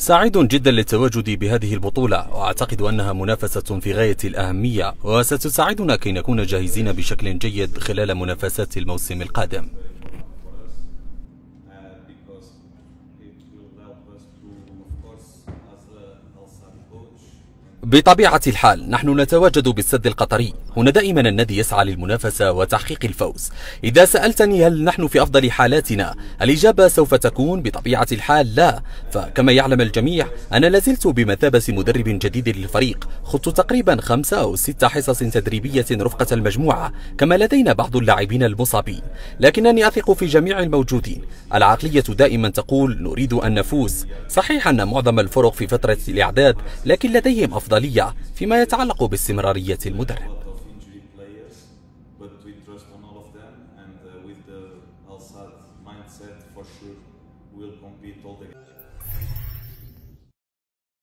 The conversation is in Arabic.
سعيد جدا للتواجد بهذه البطولة وأعتقد أنها منافسة في غاية الأهمية. وستساعدنا كي نكون جاهزين بشكل جيد خلال منافسات الموسم القادم. بطبيعة الحال نحن نتواجد بالسد القطري. هنا دائما النادي يسعى للمنافسة وتحقيق الفوز. إذا سألتني هل نحن في أفضل حالاتنا الإجابة سوف تكون بطبيعة الحال لا. فكما يعلم الجميع أنا لازلت بمثابة مدرب جديد للفريق. خضت تقريبا خمسة أو ستة حصص تدريبية رفقة المجموعة كما لدينا بعض اللاعبين المصابين. لكنني أثق في جميع الموجودين. العقلية دائما تقول نريد أن نفوز. صحيح أن معظم الفرق في فترة الإعداد لكن لديهم أفضل. الأفضلية فيما يتعلق باستمرارية المدرب.